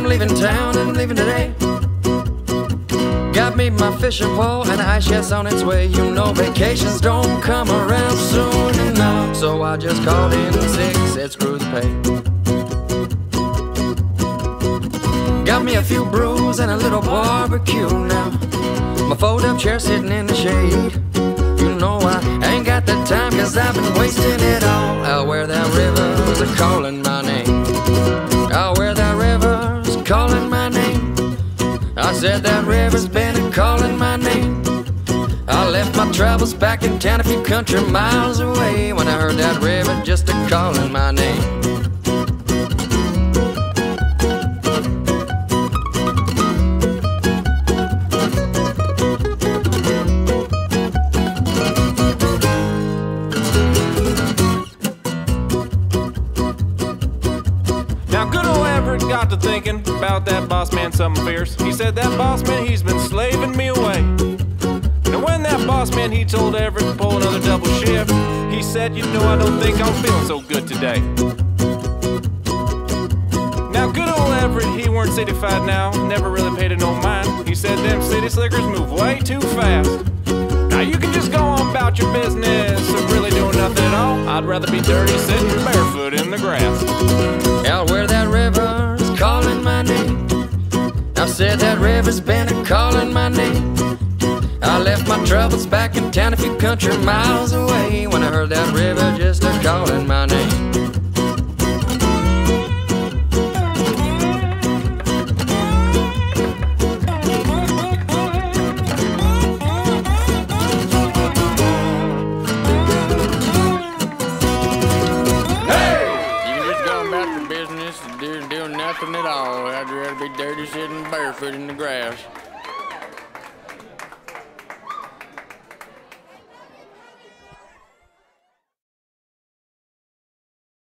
leaving town and leaving today. Got me my fishing pole and ice chest on its way. You know vacations don't come around soon enough. So I just called in sick, said screw the pay. Got me a few brews and a little barbecue now. My fold up chair sitting in the shade. Said that river's been calling my name. I left my troubles back in town a few country miles away when I heard that river just a calling my name. Now, good old Everett got to thinking about that boss man something fierce. He said, That boss man, he's been slaving me away. And when that boss man, he told Everett to pull another double shift, he said, You know, I don't think I'm feeling so good today. Now, good old Everett, he weren't cityfied now, never really paid it no mind. He said, Them city slickers move way too fast. Now, you can just go on about your business really doing nothing at all. I'd rather be dirty sitting barefoot said that river's been a calling my name. I left my troubles back in town a few country miles away when I heard that river just a calling my name. Hey! You just go about your business and do, do nothing at all. I'd rather be dirty sitting barefoot in the grass.